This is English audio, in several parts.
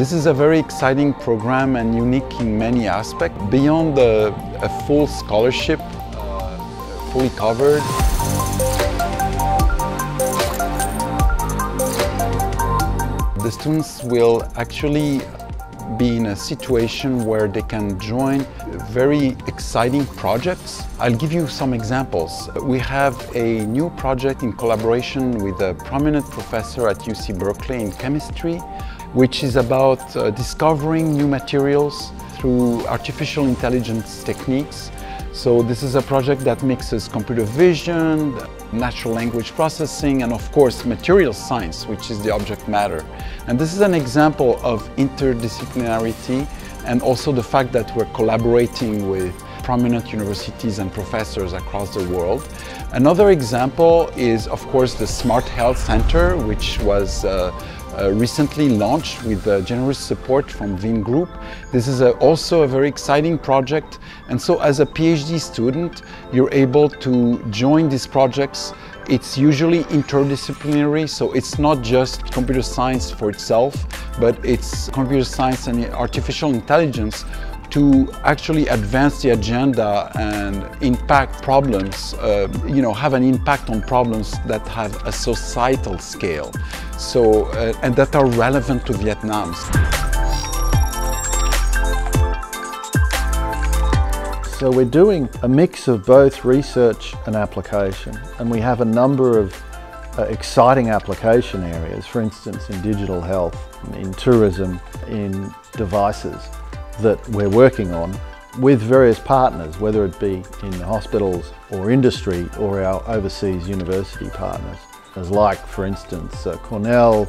This is a very exciting program and unique in many aspects. Beyond the, a full scholarship, uh, fully covered, the students will actually be in a situation where they can join very exciting projects. I'll give you some examples. We have a new project in collaboration with a prominent professor at UC Berkeley in chemistry, which is about uh, discovering new materials through artificial intelligence techniques. So this is a project that mixes computer vision, natural language processing, and of course material science, which is the object matter. And this is an example of interdisciplinarity and also the fact that we're collaborating with prominent universities and professors across the world. Another example is, of course, the Smart Health Center, which was uh, uh, recently launched with uh, generous support from Vingroup. This is a, also a very exciting project and so as a PhD student you're able to join these projects. It's usually interdisciplinary so it's not just computer science for itself but it's computer science and artificial intelligence to actually advance the agenda and impact problems, uh, you know, have an impact on problems that have a societal scale, so, uh, and that are relevant to Vietnam. So we're doing a mix of both research and application, and we have a number of uh, exciting application areas, for instance in digital health, in tourism, in devices that we're working on with various partners, whether it be in the hospitals or industry or our overseas university partners. As like, for instance, uh, Cornell,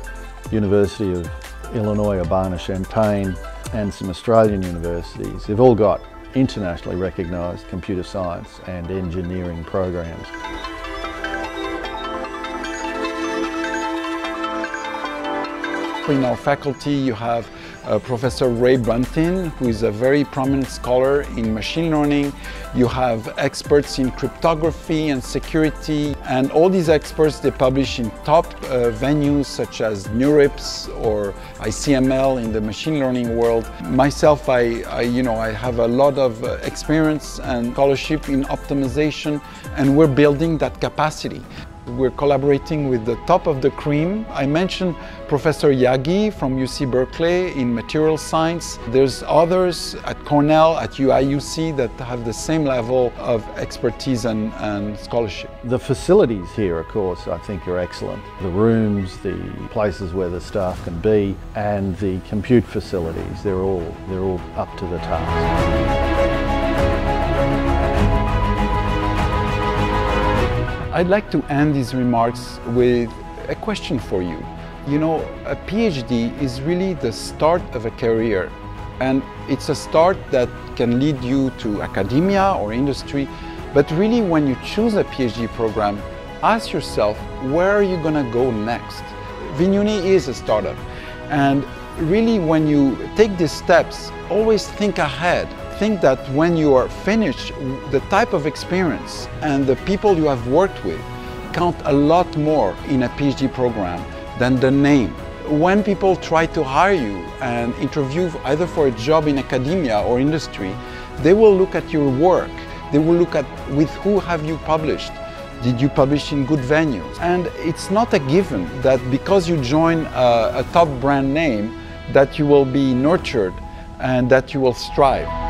University of Illinois Urbana-Champaign and some Australian universities. They've all got internationally recognised computer science and engineering programs. In our faculty you have uh, Professor Wray Buntine, who is a very prominent scholar in machine learning. You have experts in cryptography and security, and all these experts, they publish in top uh, venues such as NeurIPS or ICML in the machine learning world. Myself, I, I you know, I have a lot of uh, experience and scholarship in optimization, and we're building that capacity. We're collaborating with the top of the cream. I mentioned Professor Yaghi from UC Berkeley in material science. There's others at Cornell, at UIUC that have the same level of expertise and, and scholarship. The facilities here, of course, I think are excellent. The rooms, the places where the staff can be, and the compute facilities, they're all, they're all up to the task. I'd like to end these remarks with a question for you. You know, a PhD is really the start of a career and it's a start that can lead you to academia or industry, but really when you choose a PhD program, ask yourself, where are you going to go next? VinUni is a startup and really when you take these steps, always think ahead think that when you are finished, the type of experience and the people you have worked with count a lot more in a PhD program than the name. When people try to hire you and interview either for a job in academia or industry, they will look at your work. They will look at with who have you published. Did you publish in good venues? And it's not a given that because you join a, a top brand name that you will be nurtured and that you will strive.